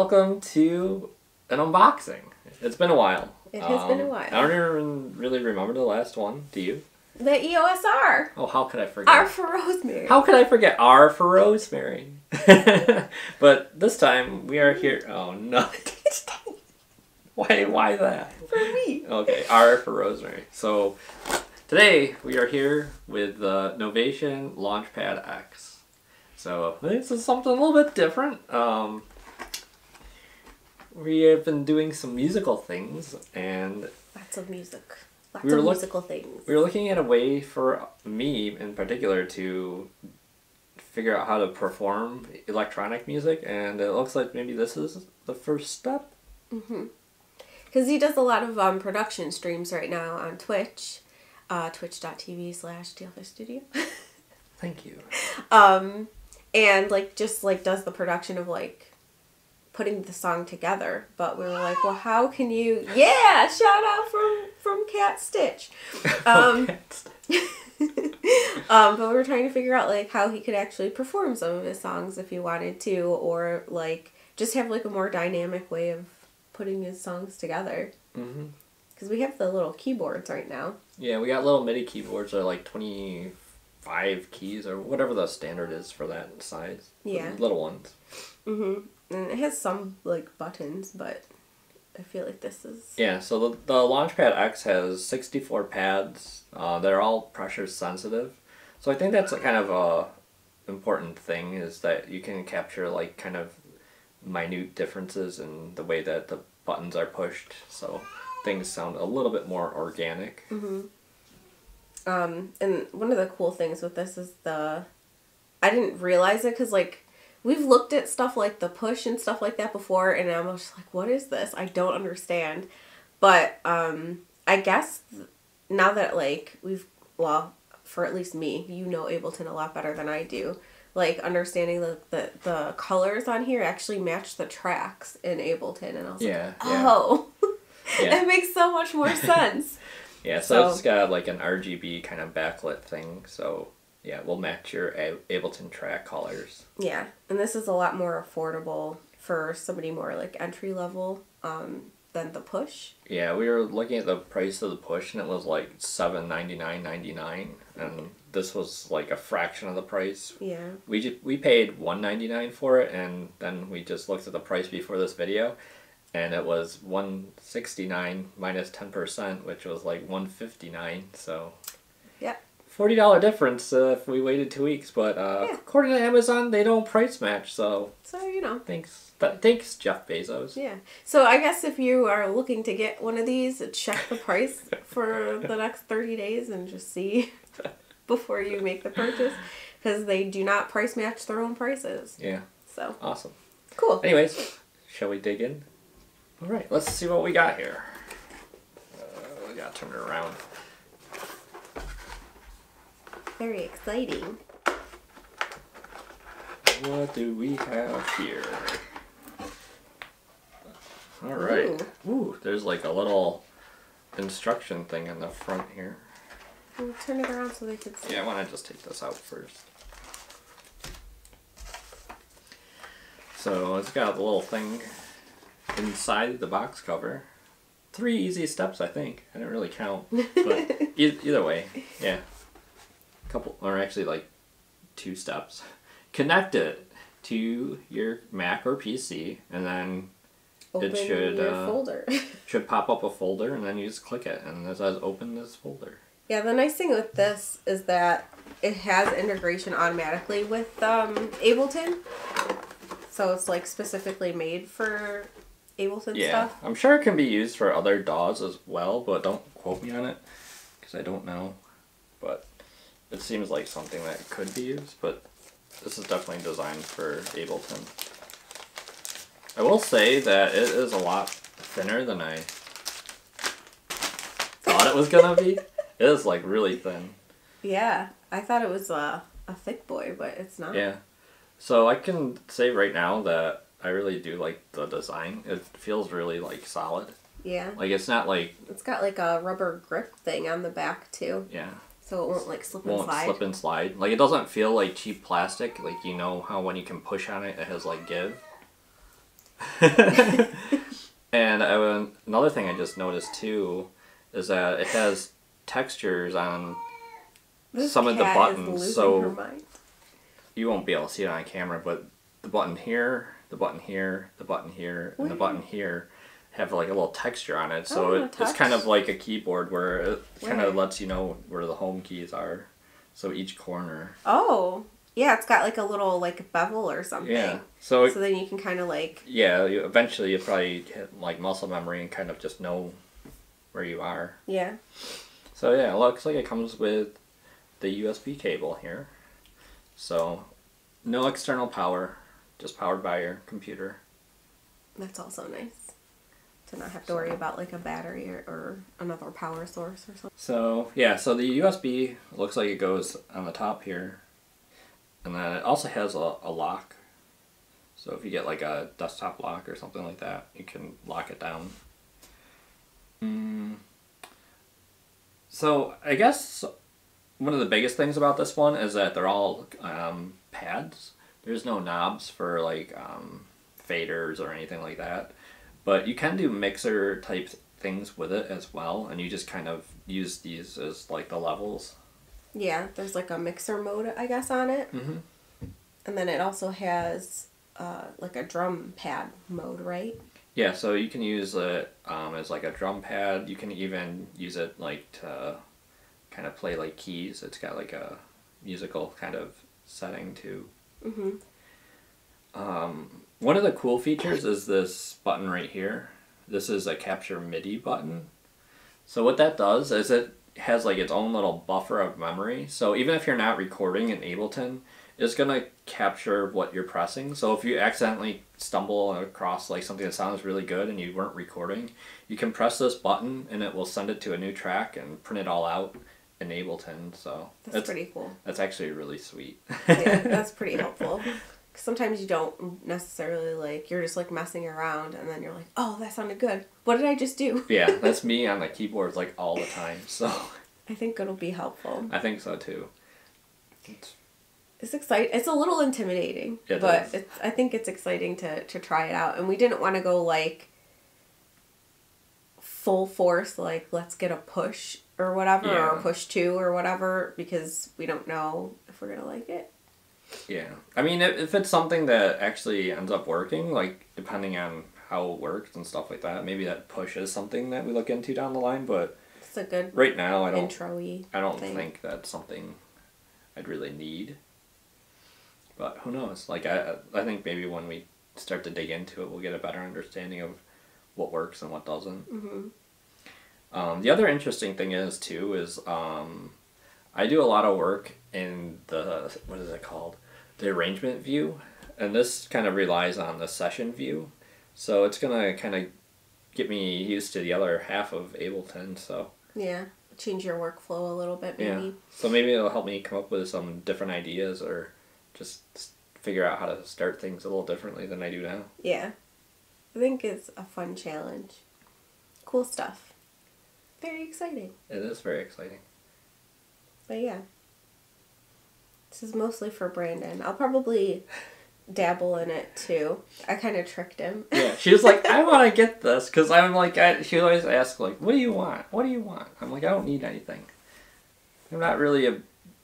welcome to an unboxing. It's been a while. It has been a Um, while. I don't even really remember the last one. Do you? The EOS R. Oh, how could I forget? R for Rosemary. How could I forget R for Rosemary? but this time we are here. Oh no! why? Why that? for me. Okay, R for Rosemary. So today we are here with the Novation Launchpad X. So this is something a little bit different. Um, we have been doing some musical things, and Lots of music. Lots We were of musical things. we were looking at a way for me in particular to figure out how to perform electronic music, and it looks like maybe this is the first step. Because he does a lot of um, production streams right now on Twitch. Uh, Twitch.tv slash Studio. Thank you. um, and like just like does the production of like putting the song together. But we were like, well, how can you? Yeah, shout out from from Cat Stitch. Um, um, but we were trying to figure out like how he could actually perform some of his songs if he wanted to, or like just have like a more dynamic way of putting his songs together. Because we have the little keyboards right now. Yeah, we got little MIDI keyboards. They're like 25 keys or whatever the standard is for that size. Yeah. Little ones. Mm-hmm. And it has some like buttons, but I feel like this is Yeah, so the, the Launchpad X has 64 pads. Uh, they're all pressure sensitive. So I think that's a kind of a important thing is that you can capture like kind of minute differences in the way that the buttons are pushed. So things sound a little bit more organic. Um, and one of the cool things with this is the, I didn't realize it because like we've looked at stuff like the push and stuff like that before, and I'm just like, what is this? I don't understand. But um, I guess now that like we've well, for at least me, you know Ableton a lot better than I do. Like understanding the the, the colors on here actually match the tracks in Ableton, and I was Yeah, like, yeah. oh, Yeah. it makes so much more sense. Yeah, so, So- it's got like an RGB kind of backlit thing. So yeah, we'll match your Ableton track colors. Yeah, and this is a lot more affordable for somebody more like entry level um, than the push. Yeah, we were looking at the price of the push, and it was like seven ninety nine ninety nine, and this was like a fraction of the price. Yeah. We just we paid one ninety nine for it, and then we just looked at the price before this video, and it was one sixty nine minus ten percent, which was like one fifty nine. So Yeah. Forty dollar difference uh, if we waited two weeks. But uh, Yeah. according to Amazon, they don't price match. So So you know. thanks, th- thanks Jeff Bezos. Yeah. So I guess if you are looking to get one of these, check the price for the next thirty days and just see before you make the purchase, because they do not price match their own prices. Yeah, So awesome. cool. Anyways, shall we dig in? All right, let's see what we got here. Uh, we gotta turn it around. Very exciting. What do we have here? All right. Ooh. there's like a little instruction thing in the front here. We'll turn it around so they can see. Yeah, I want to just take this out first. So it's got a little thing inside the box cover. Three easy steps, I think. I didn't really count, but e- either way, yeah. Couple, or actually like two steps. Connect it to your Mac or PC, and then Open should, your uh, folder. should pop up a folder, and then you just click it, and it says open this folder. Yeah, the nice thing with this is that it has integration automatically with um, Ableton. So it's like specifically made for Ableton Yeah, stuff. I'm sure it can be used for other DAWs as well, but don't quote me on it because I don't know. But it seems like something that could be used, but this is definitely designed for Ableton. I will say that it is a lot thinner than I thought it was gonna be. It is like really thin. Yeah, I thought it was a, a thick boy, but it's not. Yeah. So I can say right now that I really do like the design. It feels really like solid. Yeah. Like it's not like It's got like a rubber grip thing on the back too, yeah, so it won't like slip and won't slide. slip and slide. Like it doesn't feel like cheap plastic. Like you know how when you can push on it, it has like give. and I, another thing I just noticed too is that it has textures on This some of the buttons, so- you won't be able to see it on camera, but the button here, the button here, the button here, and the button here have like a little texture on it. So Oh, it, it's kind of like a keyboard where it kind of lets you know where the home keys are. So each corner. Oh, yeah, it's got like a little like bevel or something. Yeah. So, it, So then you can kind of like yeah, you, eventually you probably hit like muscle memory and kind of just know where you are. yeah. So yeah, it looks like it comes with the USB cable here. So no external power, just powered by your computer. That's also nice to not have to worry about like a battery or, or another power source or something. So yeah, so the USB looks like it goes on the top here, and then it also has a, a lock. So if you get like a desktop lock or something like that, you can lock it down. Mm. So I guess one of the biggest things about this one is that they're all um, pads. There's no knobs for like um, faders or anything like that, but you can do mixer type things with it as well, and you just kind of use these as like the levels. Yeah, there's like a mixer mode, I guess, on it. Mm-hmm. And then it also has uh, like a drum pad mode, right? Yeah, so you can use it um, as like a drum pad. You can even use it like to kind of play like keys. It's got like a musical kind of setting too. Mm-hmm. Um, one of the cool features is this button right here. This is a capture MIDI button. So what that does is it has like its own little buffer of memory. So even if you're not recording in Ableton, it's gonna capture what you're pressing. So if you accidentally stumble across like something that sounds really good and you weren't recording, you can press this button and it will send it to a new track and print it all out in Ableton. So That's that's pretty cool. that's actually really sweet. yeah, that's pretty helpful. 'Cause Sometimes you don't necessarily like you're just like messing around and then you're like, oh, that sounded good. What did I just do? yeah, that's me on the keyboards like all the time. So I think it'll be helpful. I think so too. It's- It's exciting. It's a little intimidating, It but it's. I think it's exciting to to try it out. And we didn't want to go like full force, like let's get a push or whatever, or Yeah. a push two or whatever, because we don't know if we're gonna like it. Yeah, I mean, if, if it's something that actually ends up working, like depending on how it works and stuff like that, maybe that pushes something that we look into down the line. But It's a good right now, I don't. intro-y. I don't thing. think that's something I'd really need. But who knows? Like I, I think maybe when we start to dig into it, we'll get a better understanding of what works and what doesn't. hmm Um, the other interesting thing is too is um, I do a lot of work in the what is it called the arrangement view, and this kind of relies on the session view, so it's gonna kind of get me used to the other half of Ableton. So Yeah, change your workflow a little bit, yeah, maybe. so maybe it'll help me come up with some different ideas or just figure out how to start things a little differently than I do now. Yeah. I think it's a fun challenge. Cool stuff. Very exciting. It is very exciting. But yeah. This is mostly for Brandon. I'll probably dabble in it too. I kind of tricked him. Yeah, she was like, I want to get this because I'm like, I, she always asks like, what do you want? What do you want? I'm like, I don't need anything. I'm not really a,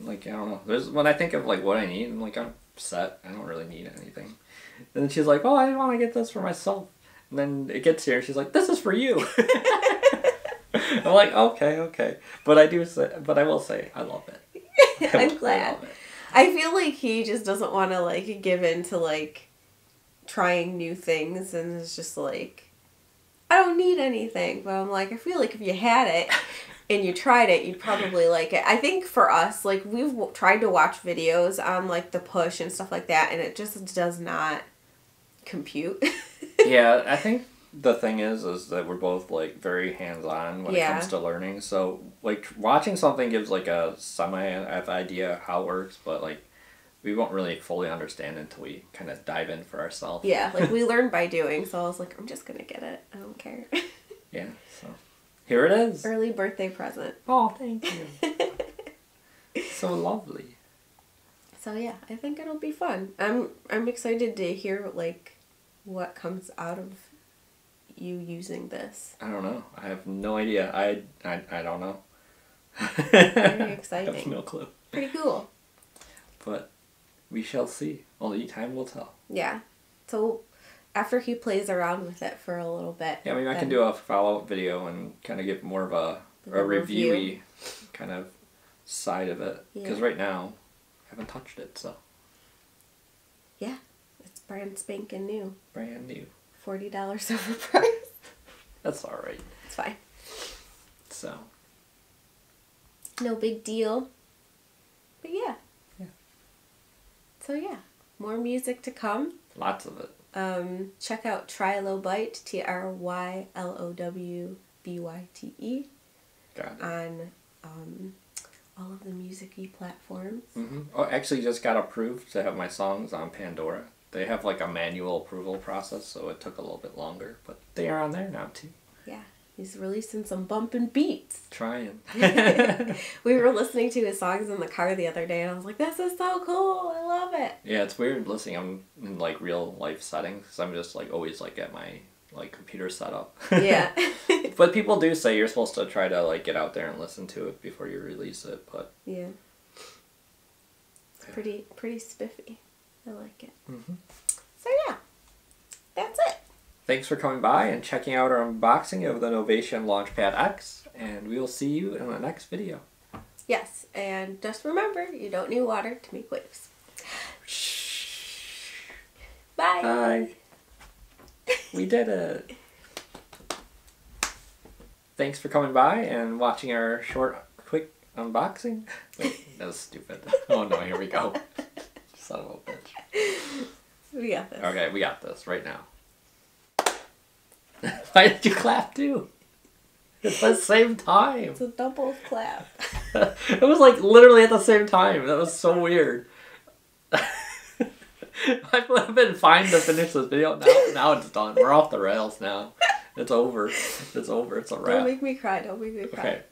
like, I don't know. There's when I think of like what I need, I'm like, I'm set. I don't really need anything. And then she's like, oh, I want to get this for myself. And then it gets here, and she's like, this is for you. I'm like, okay, okay, but I do say, but I will say, I love it. I I'm glad. it. I feel like he just doesn't want to like give in to like trying new things and it's just like I don't need anything. But I'm like I feel like if you had it and you tried it, you'd probably like it. I think for us, like we've w- tried to watch videos on like the push and stuff like that and it just does not compute. yeah, I think the thing is, is that we're both like very hands on when Yeah. it comes to learning. So like watching something gives like a semi idea how it works, but like we won't really fully understand until we kind of dive in for ourselves. yeah, like we learn by doing. So I was like I'm just going to get it. I don't care. Yeah. So here it is. Early birthday present. Oh, thank you. so lovely. So yeah, I think it'll be fun. I'm I'm excited to hear like what comes out of you using this. I don't know. I have no idea. I I, I don't know. Very I exciting. have no clue. Pretty cool. But we shall see. Only time will tell. Yeah. So after he plays around with it for a little bit. Yeah, maybe I can do a follow up video and kind of give more of a a review. reviewy kind of side of it. Because Yeah. right now, I haven't touched it, so Yeah. It's brand spanking new. brand new. Forty dollars overpriced. That's all right. It's fine. So No big deal. But yeah. Yeah. So yeah. More music to come. lots of it. Um, check out TryLowByte, T R Y L O W B Y T E, Got it. on um, all of the music platforms. hmm Oh, actually, just got approved to have my songs on Pandora. They have like a manual approval process, so it took a little bit longer, but they are on there now too. Yeah, he's releasing some bumping beats. Trying. We were listening to his songs in the car the other day, and I was like, "This is so cool! I love it." yeah, it's weird listening. I'm in like real life settings. 'cause I'm just like always like at my like computer setup. Yeah, but people do say you're supposed to try to like get out there and listen to it before you release it. But yeah. It's pretty pretty spiffy. I like it. Mhm. So yeah, that's it. thanks for coming by and checking out our unboxing of the Novation Launchpad X, and we will see you in the next video. Yes, and just remember, you don't need water to make waves. Bye. Hi. We did it. Thanks for coming by and watching our short, quick unboxing. Wait, that was stupid. Oh no, here we go. Son of a. We got this. Okay, we got this right now. Why did you clap too? It's the same time. It's a double clap. it was like literally at the same time. That was so weird. I would have been fine to finish this video. Now, now it's done. We're off the rails now. It's over. It's over. It's a wrap. Don't make me cry. Don't make me cry. Okay.